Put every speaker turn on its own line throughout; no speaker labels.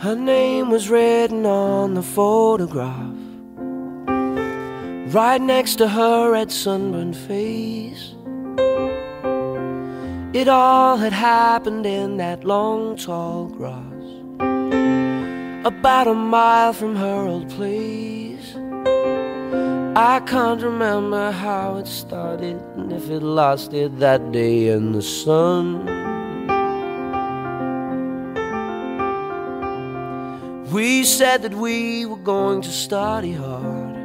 Her name was written on the photograph. Right next to her red sunburned face. It all had happened in that long tall grass. About a mile from her old place. I can't remember how it started And if it lasted that day in the sun We said that we were going to study hard.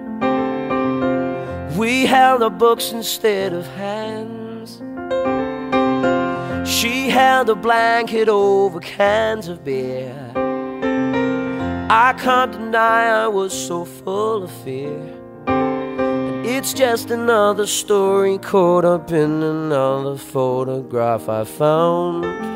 We held our books instead of hands. She held a blanket over cans of beer. I can't deny I was so full of fear. It's just another story caught up in another photograph I found.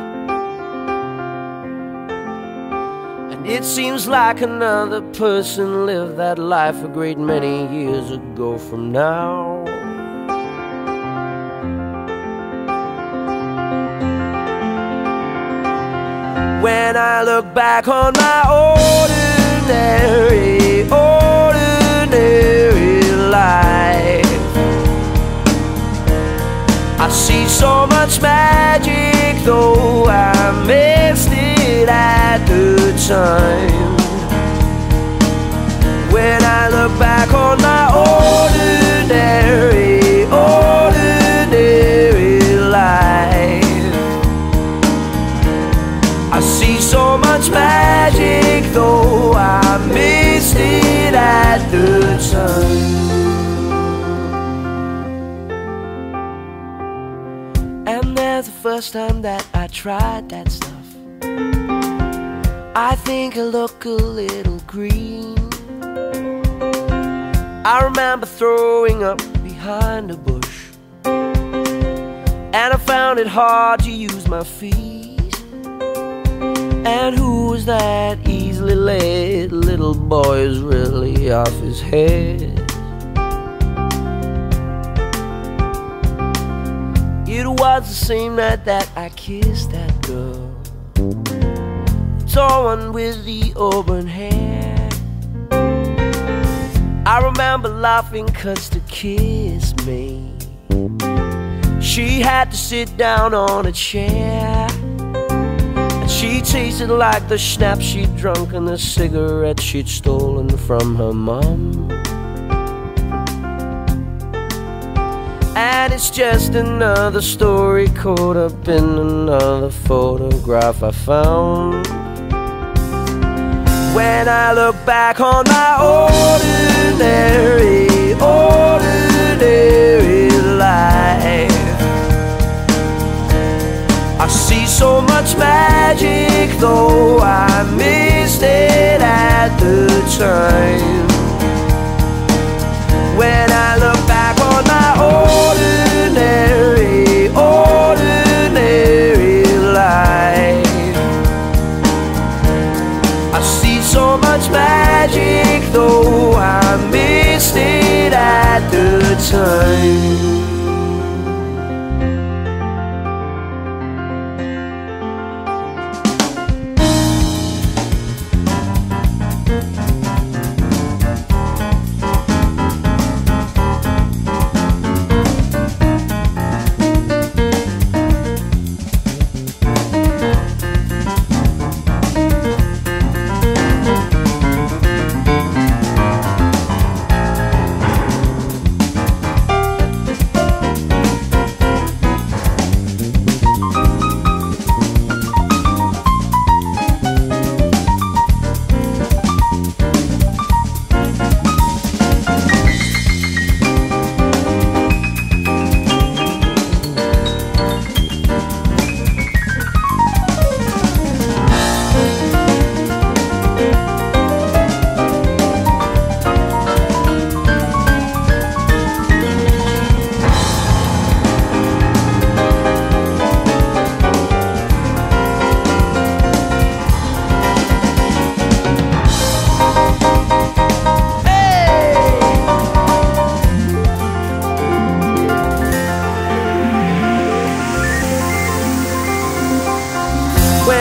It seems like another person lived that life a great many years ago from now. When I look back on my ordinary, ordinary life, I see so much magic, though I missed it at the time. When I look back the first time that I tried that stuff I think I look a little green. I remember throwing up behind a bush, and I found it hard to use my feet. And who was that easily led little boy is really off his head? Was the same night that I kissed that girl. Tall one with the auburn hair. I remember laughing cause to kiss me She had to sit down on a chair. And she tasted like the schnapps she'd drunk And the cigarette she'd stolen from her mom And it's just another story caught up in another photograph I found. When I look back on my ordinary, ordinary life I see so much magic though I missed it at the time so much magic, though I missed it at the time.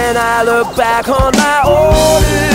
When I look back on my. Oh,